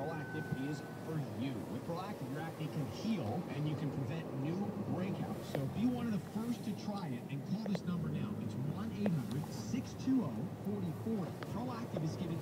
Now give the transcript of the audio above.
Proactiv is for you. With Proactiv, your acne can heal and you can prevent new breakouts. So be one of the first to try it and call this number now. It's 1-800-620-4040. Proactiv is giving